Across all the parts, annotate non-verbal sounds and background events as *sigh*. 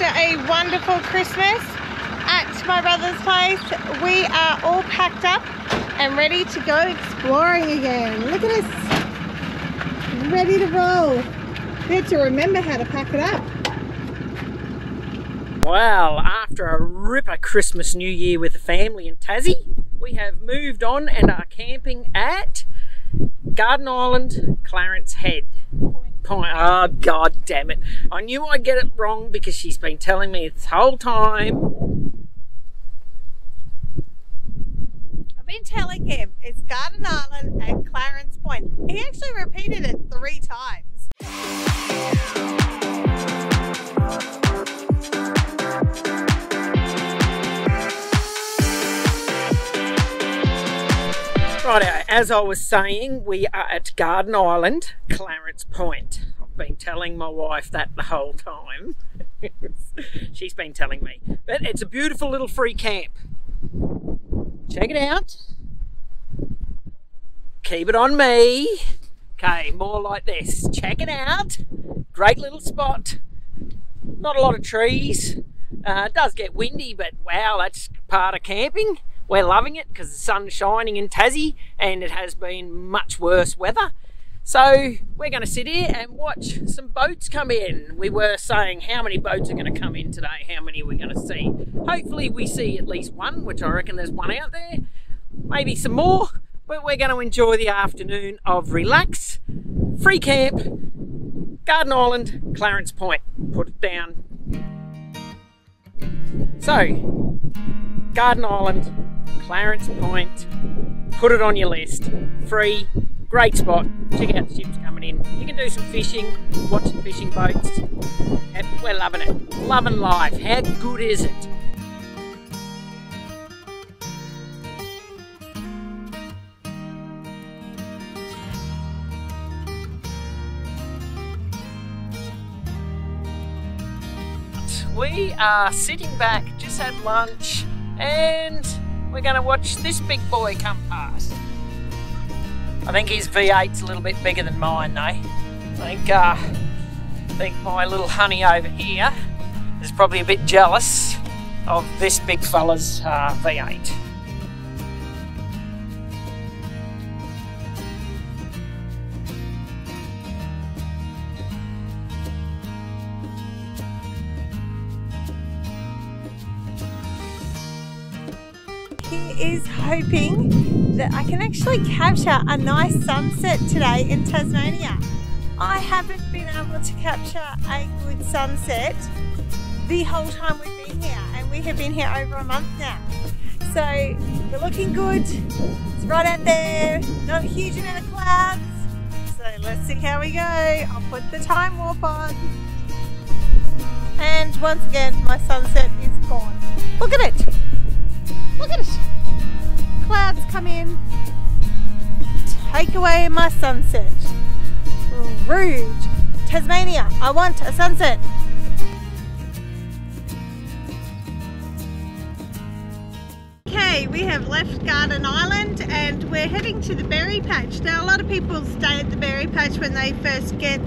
a wonderful Christmas at my brother's place. We are all packed up and ready to go exploring again. Look at us, ready to roll. We have to remember how to pack it up. Well, after a ripper Christmas New Year with the family in Tassie, we have moved on and are camping at Garden Island, Clarence Head. Point. Oh, god damn it. I knew I'd get it wrong because she's been telling me this whole time. I've been telling him it's Garden Island and Clarence Point. He actually repeated it three times. Right, as I was saying, we are at Garden Island, Clarence Point. I've been telling my wife that the whole time. *laughs* She's been telling me. But it's a beautiful little free camp. Check it out. Keep it on me. Okay, more like this. Check it out. Great little spot. Not a lot of trees. Uh, it does get windy, but wow, that's part of camping. We're loving it because the sun's shining in Tassie and it has been much worse weather. So we're going to sit here and watch some boats come in. We were saying how many boats are going to come in today, how many we're going to see. Hopefully we see at least one, which I reckon there's one out there. Maybe some more, but we're going to enjoy the afternoon of relax, free camp, Garden Island, Clarence Point. Put it down. So, Garden Island, Clarence Point. Put it on your list. Free, great spot. Check out the ships coming in. You can do some fishing, watch fishing boats. And We're loving it. Loving life. How good is it? We are sitting back, just had lunch, and we're going to watch this big boy come past. I think his V8's a little bit bigger than mine, though. I think, uh, I think my little honey over here is probably a bit jealous of this big fella's uh, V8. Hoping that I can actually capture a nice sunset today in Tasmania. I haven't been able to capture a good sunset the whole time we've been here, and we have been here over a month now. So we're looking good. It's right out there, not a huge amount of clouds. So let's see how we go. I'll put the time warp on. And once again, my sunset is gone. Look at it. Look at it. Clouds come in. Take away my sunset. Rude. Tasmania, I want a sunset. Okay, we have left Garden Island and we're heading to the berry patch. Now, a lot of people stay at the berry patch when they first get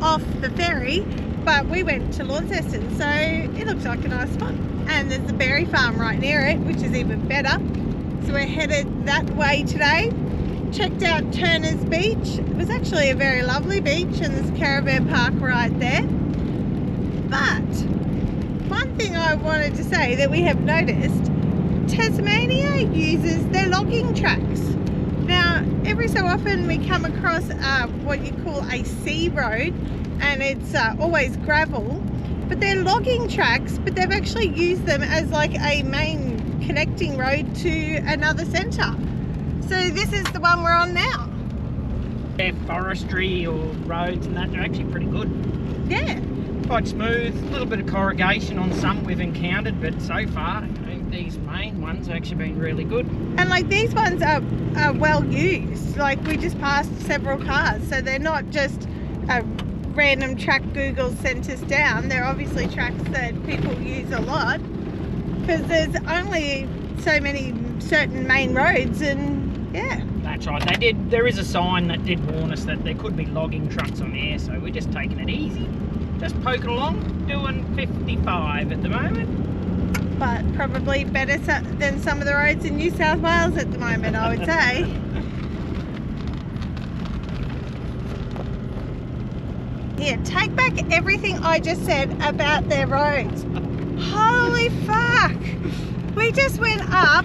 off the ferry, but we went to Launceston, so it looks like a nice spot. And there's a berry farm right near it, which is even better. So we're headed that way today. Checked out Turner's Beach. It was actually a very lovely beach and there's caravan park right there. But one thing I wanted to say that we have noticed, Tasmania uses their logging tracks. Now, every so often we come across uh, what you call a sea road and it's uh, always gravel, but they're logging tracks, but they've actually used them as like a main connecting road to another centre. So this is the one we're on now. Yeah, forestry or roads and that, they're actually pretty good. Yeah. Quite smooth, a little bit of corrugation on some we've encountered, but so far, I think these main ones have actually been really good. And like these ones are, are well used. Like we just passed several cars, so they're not just a random track Google sent us down. They're obviously tracks that people use a lot because there's only so many certain main roads and yeah. That's right. They did. There is a sign that did warn us that there could be logging trucks on there, so we're just taking it easy. just poking along, doing 55 at the moment. But probably better so- than some of the roads in New South Wales at the moment, I would say. *laughs* Yeah, take back everything I just said about their roads. Holy fuck! We just went up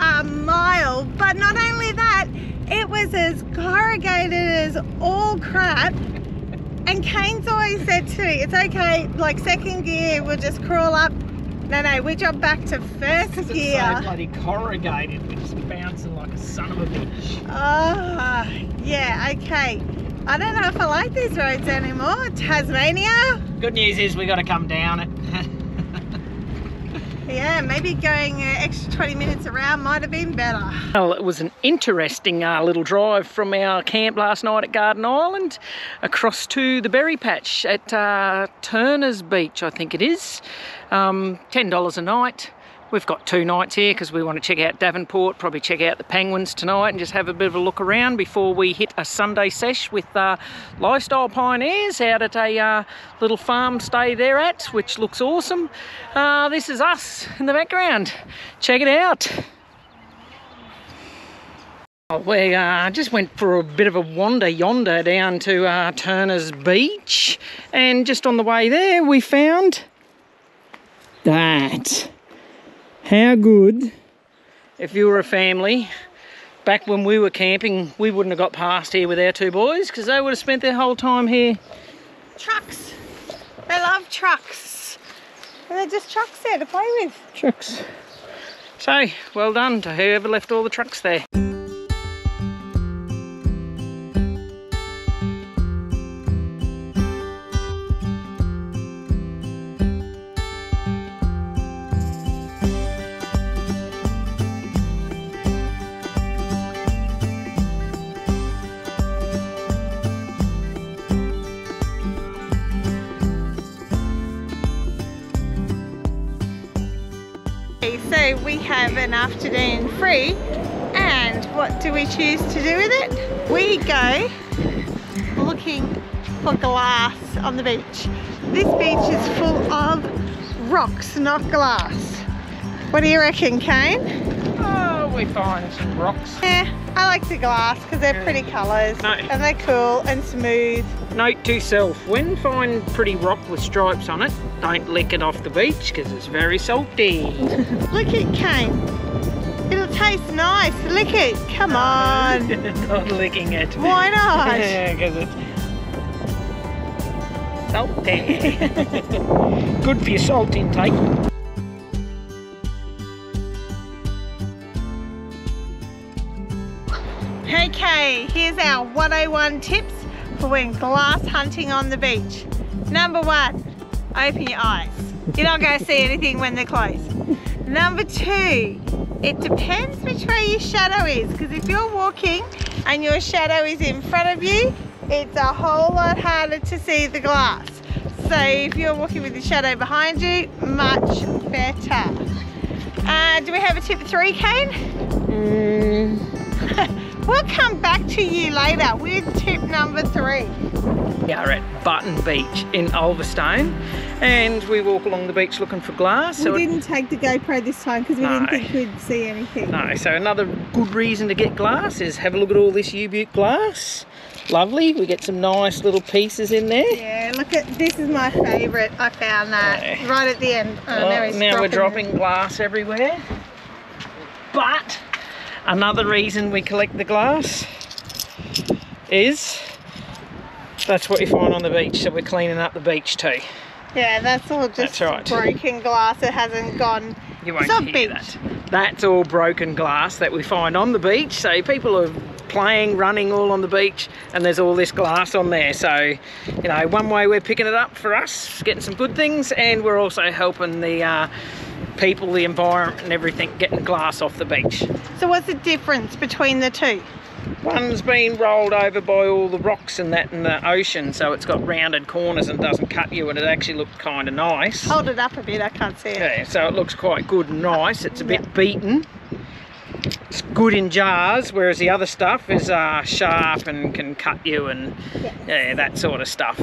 a mile, but not only that, it was as corrugated as all crap. And Cain's always said to me, it's okay, like second gear, we'll just crawl up. No, no, we jump back to first it's gear. so bloody corrugated, we're just bouncing like a son of a bitch. Ah, yeah, okay. I don't know if I like these roads anymore. Tasmania? Good news is we got to come down it. *laughs* Yeah, maybe going an extra 20 minutes around might have been better. Well, it was an interesting uh, little drive from our camp last night at Garden Island across to the berry patch at uh, Turner's Beach, I think it is. Um, $10 a night. We've got two nights here because we want to check out Devonport, probably check out the penguins tonight and just have a bit of a look around before we hit a Sunday sesh with uh, Lifestyle Pioneers out at a uh, little farm stay they're at, which looks awesome. Uh, this is us in the background. Check it out. We uh, just went for a bit of a wander yonder down to uh, Turner's Beach, and just on the way there, we found that. How good if you were a family. Back when we were camping, we wouldn't have got past here with our two boys because they would have spent their whole time here. Trucks. They love trucks. And they're just trucks there to play with. Trucks. So, well done to whoever left all the trucks there. Afternoon free and what do we choose to do with it? We go looking for glass on the beach. This beach is full of rocks, not glass. What do you reckon, Cain? Oh, we find some rocks. Yeah, I like the glass because they're pretty colours No. and they're cool and smooth. Note to self, when find pretty rock with stripes on it, don't lick it off the beach because it's very salty. *laughs* Look at Cain. It'll taste nice. Lick it. Come on. *laughs* not licking it. Why not? *laughs* Because it's salty. *laughs* Good for your salt intake. Okay, here's our 101 tips for when glass hunting on the beach. Number one, open your eyes. You're not going to see anything when they're closed. Number two, it depends which way your shadow is because if you're walking and your shadow is in front of you, it's a whole lot harder to see the glass. So if you're walking with the shadow behind you, much better. Uh, do we have a tip three, Cain? *laughs* We'll come back to you later with tip number three. We are at Button Beach in Ulverstone and we walk along the beach looking for glass. So we didn't take the GoPro this time because we No. didn't think we'd see anything. No, so another good reason to get glass is have a look at all this U-Butte glass. Lovely, we get some nice little pieces in there. Yeah, look at this is my favourite. I found that right at the end. Oh, Oh, now he's now we're dropping dropping glass everywhere. But another reason we collect the glass is that's what you find on the beach, so we're cleaning up the beach too. Yeah, that's all just That's right. broken glass. It hasn't gone. You won't It's hear beach. that. That's all broken glass that we find on the beach. So people are playing, running all on the beach, and there's all this glass on there. So, you know, one way we're picking it up for us, getting some good things, and we're also helping the uh, people, the environment, and everything, getting glass off the beach. So what's the difference between the two? One's been rolled over by all the rocks and that in the ocean, so it's got rounded corners and doesn't cut you, and it actually looked kind of nice. Hold it up a bit. I can't see it. Yeah, so it looks quite good and nice. It's a bit Yeah. beaten. It's good in jars, whereas the other stuff is uh, sharp and can cut you and Yeah. yeah, that sort of stuff.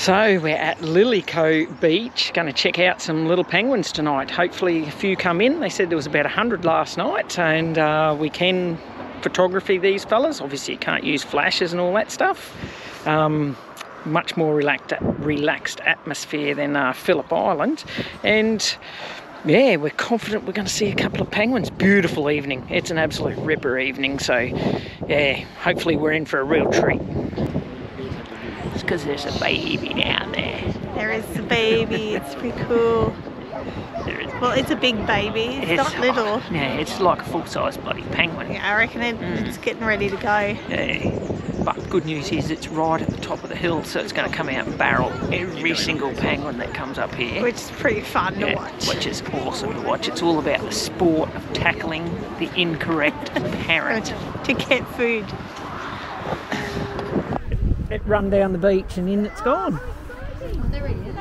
So we're at Lillico Beach, going to check out some little penguins tonight. Hopefully a few come in. They said there was about 100 last night and uh, we can photography these fellas. Obviously you can't use flashes and all that stuff. Um, much more relaxed, relaxed atmosphere than uh, Phillip Island. And yeah, we're confident we're going to see a couple of penguins. Beautiful evening. It's an absolute ripper evening. So yeah, hopefully we're in for a real treat because there's a baby down there. There is a baby. It's pretty cool. Well, it's a big baby. It's, it's not little. Yeah, it's like a full-size bloody penguin. Yeah, I reckon it, mm. it's getting ready to go. Yeah. But good news is it's right at the top of the hill, so it's going to come out and barrel every single penguin that comes up here. Which is pretty fun yeah, to watch. Which is awesome to watch. It's all about the sport of tackling the incorrect *laughs* parent. to get food it run down the beach and in it's gone. there he is.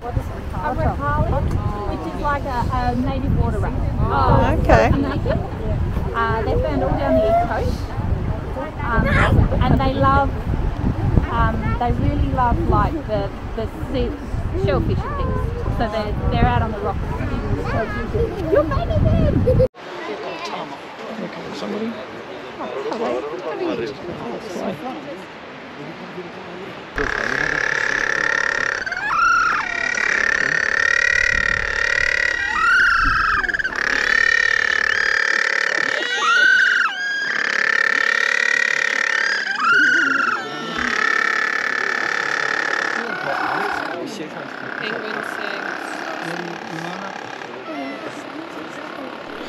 What is a rakali? Which is like a, a native water rat. Oh, okay. Uh, they're found all down the east coast. Um, and they love, um, they really love like the, the sea, shellfish and things. So they're, they're out on the rocks. You're finding them! Okay, somebody? Oh, hello.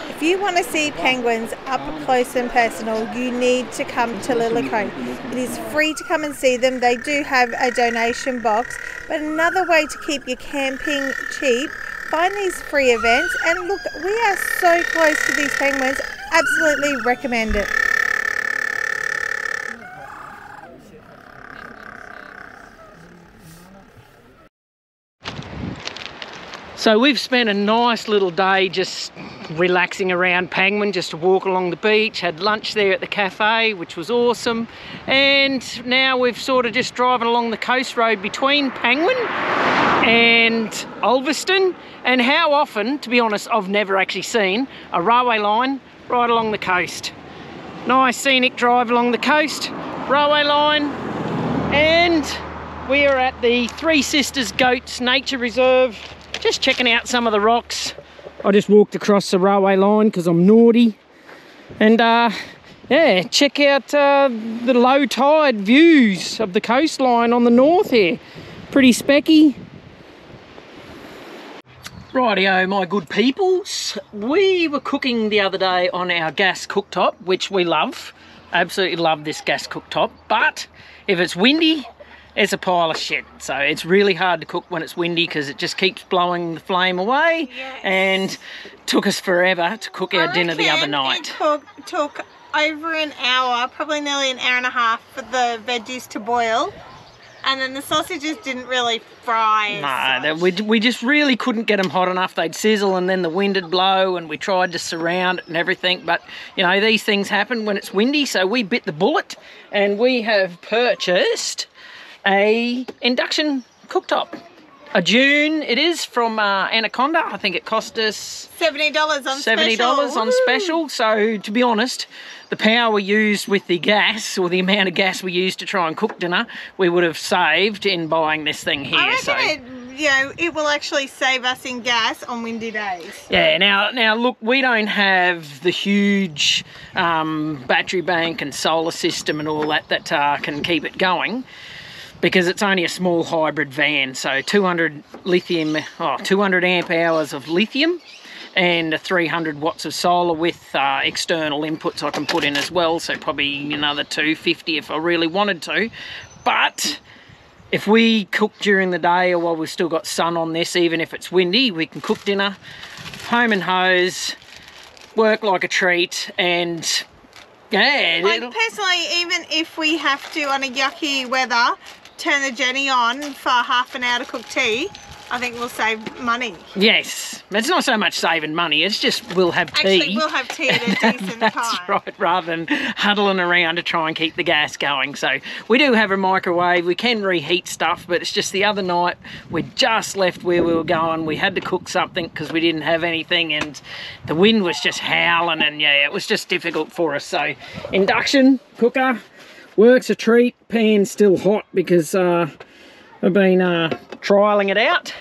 If you want to see penguins up close and personal, you need to come to Lillico. It is free to come and see them. They do have a donation box, but another way to keep your camping cheap, find these free events. And look, we are so close to these penguins. Absolutely recommend it. So we've spent a nice little day just relaxing around Penguin, just to walk along the beach, had lunch there at the cafe, which was awesome. And now we've sort of just driving along the coast road between Penguin and Ulverstone. And how often, to be honest, I've never actually seen a railway line right along the coast. Nice scenic drive along the coast, railway line, and we are at the Three Sisters Goats Nature Reserve just checking out some of the rocks. I just walked across the railway line because I'm naughty. And uh, yeah, check out uh, the low tide views of the coastline on the north here. Pretty specky. Rightio, my good peoples. We were cooking the other day on our gas cooktop, which we love. Absolutely love this gas cooktop. But if it's windy, it's a pile of shit. So it's really hard to cook when it's windy because it just keeps blowing the flame away. Yes. And took us forever to cook our dinner the other night. It took, took over an hour, probably nearly an hour and a half for the veggies to boil. And then the sausages didn't really fry. No, we, we just really couldn't get them hot enough. They'd sizzle and then the wind would blow and we tried to surround it and everything. But, you know, these things happen when it's windy. So we bit the bullet and we have purchased a induction cooktop. A June it is from uh, Anaconda. I think it cost us $70 on $70 special. on special. So to be honest, the power we used with the gas or the amount of gas we used to try and cook dinner, we would have saved in buying this thing here. I so it, you know, it will actually save us in gas on windy days. Yeah, now now look, we don't have the huge um, battery bank and solar system and all that that uh, can keep it going because it's only a small hybrid van so 200 lithium oh 200 amp hours of lithium and 300 watts of solar with uh, external inputs I can put in as well so probably another 250 if I really wanted to. But if we cook during the day or while we've still got sun on this even if it's windy we can cook dinner home and hose work like a treat and yeah, like personally, even if we have to on a yucky weather, turn the Jenny on for half an hour to cook tea, I think we'll save money. Yes, it's not so much saving money. It's just we'll have tea. Actually, we'll have tea at a *laughs* decent That's time. right, rather than huddling around to try and keep the gas going. So we do have a microwave. We can reheat stuff, but it's just the other night we just left where we were going. We had to cook something because we didn't have anything, and the wind was just howling, and yeah, it was just difficult for us. So induction cooker works a treat. Pan's still hot because. Uh, I've been uh, trialling it out,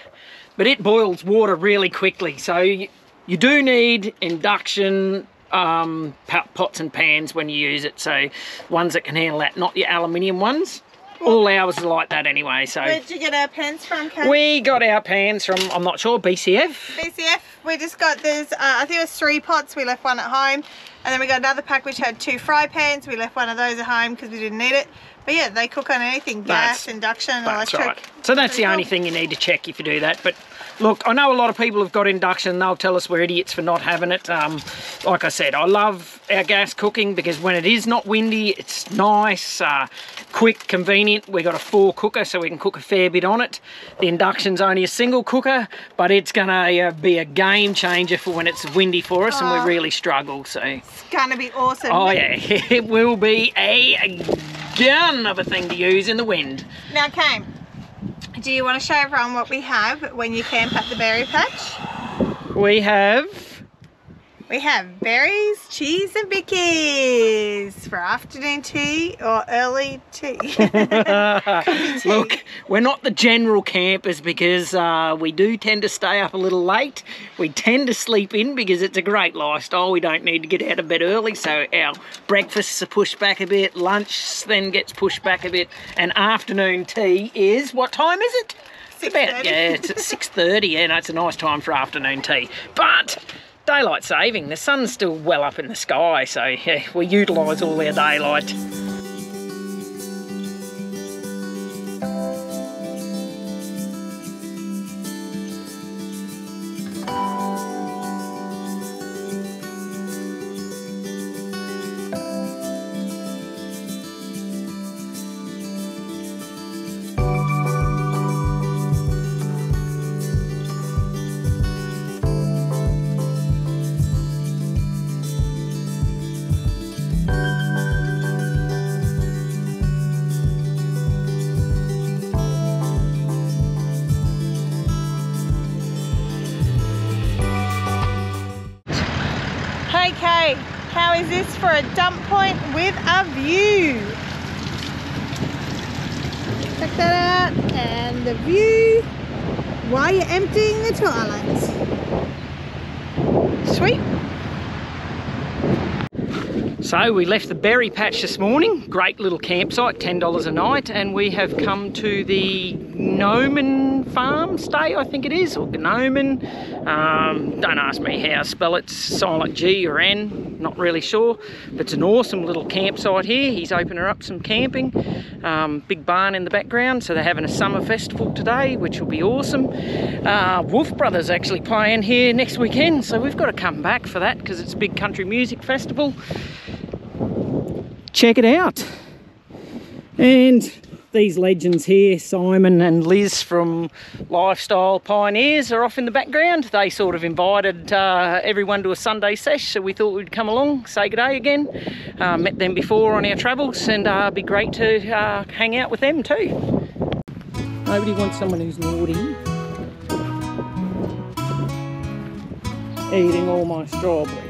but it boils water really quickly. So you, you do need induction um, pots and pans when you use it. So ones that can handle that, not your aluminium ones. All ours are like that anyway. So Where'd you get our pans from, Kate? we got our pans from I'm not sure BCF. BCF. We just got this. Uh, I think it was three pots. We left one at home, and then we got another pack which had two fry pans. We left one of those at home because we didn't need it. But yeah, they cook on anything: gas, That's- induction, That's electric. right. So that's the Pretty only thing you need to check if you do that. But look, I know a lot of people have got induction. They'll tell us we're idiots for not having it. Um, like I said, I love our gas cooking because when it is not windy, it's nice, uh, quick, convenient. We've got a four cooker, so we can cook a fair bit on it. The induction's only a single cooker, but it's gonna uh, be a game changer for when it's windy for us and Oh. we really struggle. So. It's gonna be awesome. Oh yeah, *laughs* it will be a gun of a thing to use in the wind. Now, Cam, do you want to show everyone what we have when you camp at the berry patch? We have We have berries, cheese, and bickies for afternoon tea or early tea. *laughs* tea. Look, we're not the general campers because uh, we do tend to stay up a little late. We tend to sleep in because it's a great lifestyle. We don't need to get out of bed early, so our breakfasts are pushed back a bit, lunch then gets pushed back a bit, and afternoon tea is what time is it? It's about 6:30. yeah, it's at six thirty. Yeah, no, it's a nice time for afternoon tea, but. Daylight saving, the sun's still well up in the sky, so yeah, we utilise all our daylight. This for a dump point with a view? Check that out, and the view while you're emptying the toilets. Sweet. So we left the berry patch this morning, great little campsite, $10 a night, and we have come to the Gnomon farm stay, I think it is, or Gnomon. Um, don't ask me how to spell it, silent G or N, not really sure. But it's an awesome little campsite here. He's opening up some camping. Um, big barn in the background, so they're having a summer festival today, which will be awesome. Uh, Wolfe Brothers actually playing here next weekend, so we've got to come back for that because it's a big country music festival check it out. And these legends here, Simon and Liz from Lifestyle Pioneers, are off in the background. They sort of invited uh, everyone to a Sunday sesh, so we thought we'd come along, say good day again. Uh, met them before on our travels, and uh, it'd be great to uh, hang out with them too. Nobody wants someone who's naughty. Eating all my strawberries.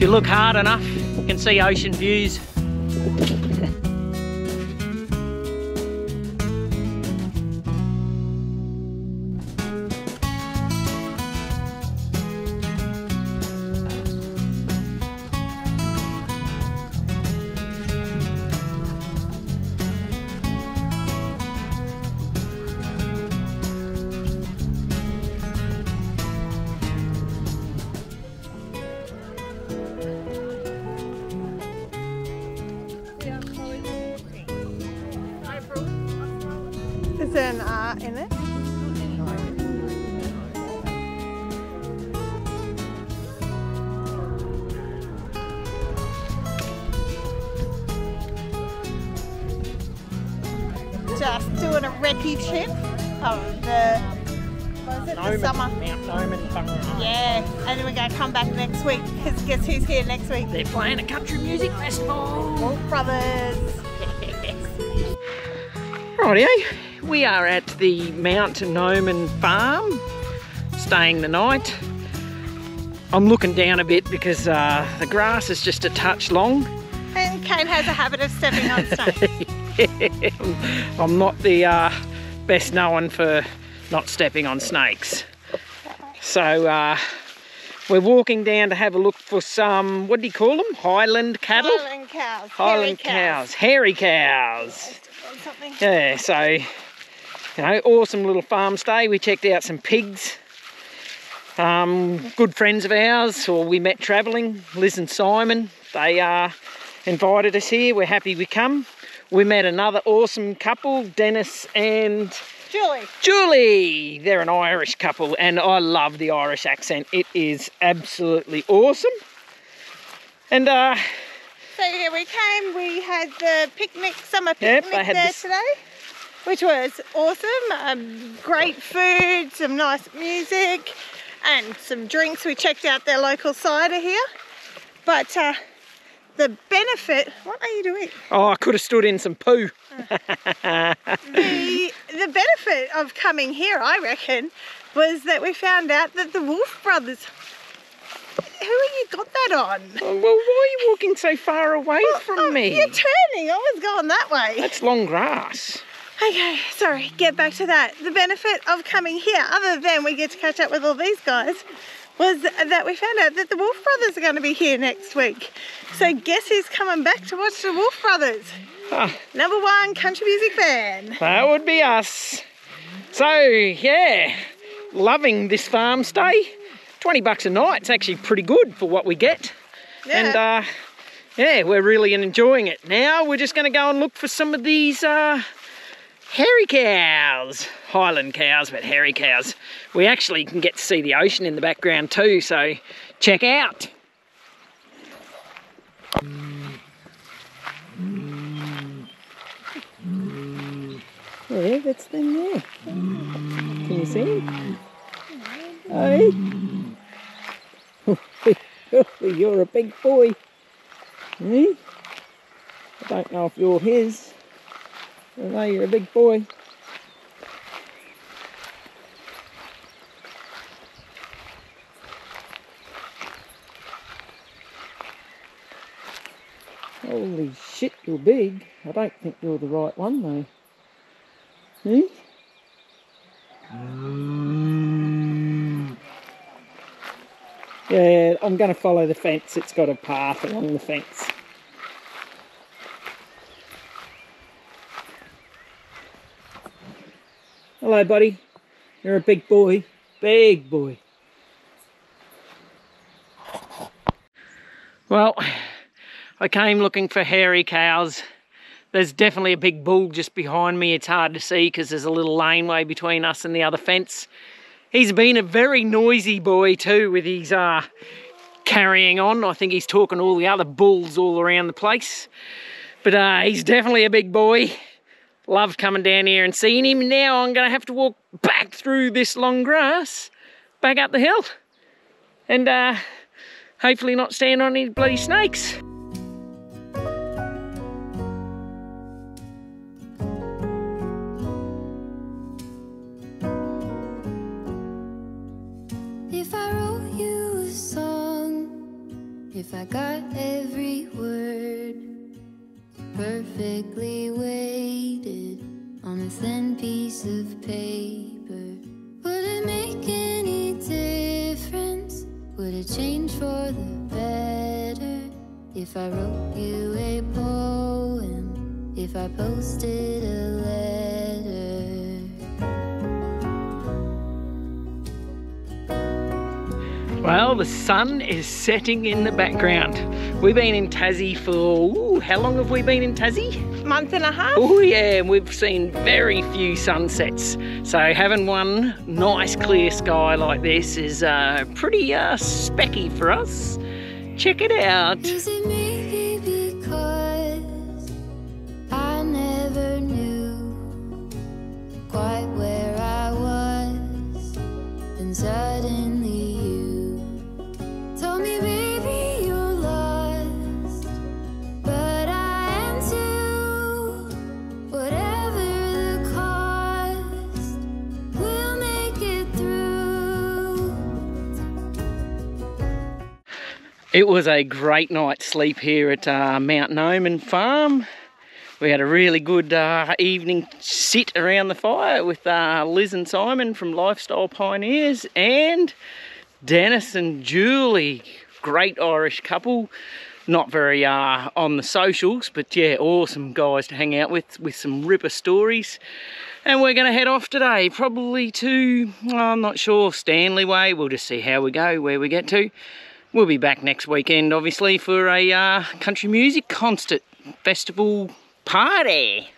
If you look hard enough, you can see ocean views. Doing a of the, what is it, the summer. Mount Gnomon Farm. Yeah, and then we're going to come back next week because guess who's here next week? They're playing a country music festival. Wolfe Brothers. Rightio, we are at the Mount Gnomon farm, staying the night. I'm looking down a bit because uh, the grass is just a touch long. And Cain has a habit of stepping on snakes. *laughs* I'm not the uh, best known for not stepping on snakes. So uh, we're walking down to have a look for some, what do you call them? Highland cattle? Highland cows. Highland hairy cows, hairy cows. Yeah, so, you know, awesome little farm stay. We checked out some pigs. Um, good friends of ours, or we met travelling, Liz and Simon. They uh, invited us here. We're happy we come. We met another awesome couple, Dennis and Julie. Julie. They're an Irish couple, and I love the Irish accent. It is absolutely awesome. And uh, So here we came. We had the picnic, summer picnic had there this- today, which was awesome. Um, great food, some nice music, and some drinks. We checked out their local cider here. But uh, the benefit, what are you doing? oh, I could have stood in some poo. the the benefit of coming here, I reckon, was that we found out that the Wolfe Brothers. Who have you got that on? Oh, well, why are you walking so far away from Oh, me? You're turning. I was going that way. That's long grass. Okay, sorry, get back to that. The benefit of coming here, other than we get to catch up with all these guys, was that we found out that the Wolfe Brothers are going to be here next week. So guess who's coming back to watch the Wolfe Brothers? Ah, Number one country music fan. that would be us. So, yeah, loving this farm stay. 20 bucks a night. It's actually pretty good for what we get. And uh, yeah, we're really enjoying it. Now we're just going to go and look for some of these uh, hairy cows. Highland cows, but hairy cows. We actually can get to see the ocean in the background too, so check out. Yeah, that's them there. Can you see? Hey. *laughs* you're a big boy. Eh? I don't know if you're his. Know you're a big boy. Holy shit, you're big. I don't think you're the right one though. Hmm? Yeah, I'm going to follow the fence. It's got a path along the fence. Hello, buddy. You're a big boy. Big boy. Well, I came looking for hairy cows. There's definitely a big bull just behind me. It's hard to see because there's a little laneway between us and the other fence. He's been a very noisy boy too with his uh, carrying on. I think he's talking to all the other bulls all around the place. But uh, he's definitely a big boy. Love coming down here and seeing him. Now I'm going to have to walk back through this long grass, back up the hill. And uh, hopefully not stand on any bloody snakes. If I wrote you a song, if I got every word perfectly thin piece of paper, would it make any difference? Would it change for the better if I wrote you a poem? If I posted a letter? Well, the sun is setting in the background. We've been in Tassie for, ooh, how long have we been in Tassie? Month and a half. Oh yeah, and we've seen very few sunsets. So having one nice clear sky like this is uh, pretty uh, specky for us. Check it out. It was a great night's sleep here at uh, Mount Gnomon Farm. We had a really good uh, evening sit around the fire with uh, Liz and Simon from Lifestyle Pioneers and Dennis and Julie, great Irish couple. Not very uh, on the socials, but yeah, awesome guys to hang out with, with some ripper stories. And we're going to head off today, probably to, I'm not sure, Stanley Way. We'll just see how we go, where we get to. We'll be back next weekend, obviously, for a uh, country music concert festival party.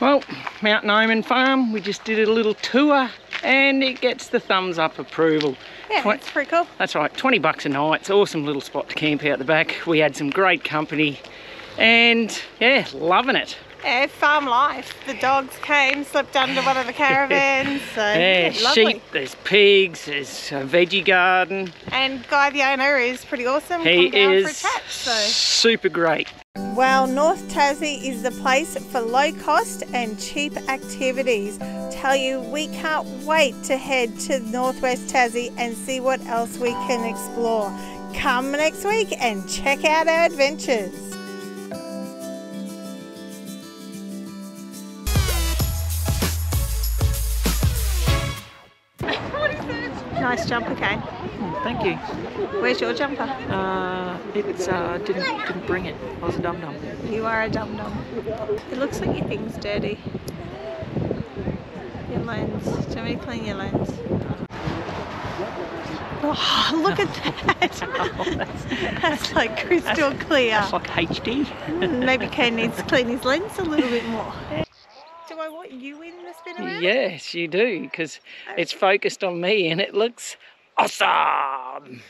Well, Mount Gnomon Farm, we just did a little tour and it gets the thumbs up approval. Yeah, it's pretty cool. That's right, 20 bucks a night. It's an awesome little spot to camp out the back. We had some great company and yeah, loving it. Yeah, farm life. The dogs came, slept under one of the caravans. *laughs* So, Yeah, yeah, sheep, there's pigs, there's a veggie garden. And Guy, the owner, is pretty awesome. He Come down is for a chat. So. super great. Well, North Tassie is the place for low cost and cheap activities. Tell you, we can't wait to head to Northwest Tassie and see what else we can explore. Come next week and check out our adventures. Nice jumper, Cain. Thank you. Where's your jumper? Uh, it's uh, didn't didn't bring it. I was a dum dum. You are a dum dum. It looks like your thing's dirty. Your lens. Do you want me to clean your lens? Oh, *laughs* look at that. *laughs* That's like crystal clear. That's like HD. Maybe Cain needs to clean his lens a little bit more. You in the spin around? Yes, you do, because oh, it's focused on me and it looks awesome.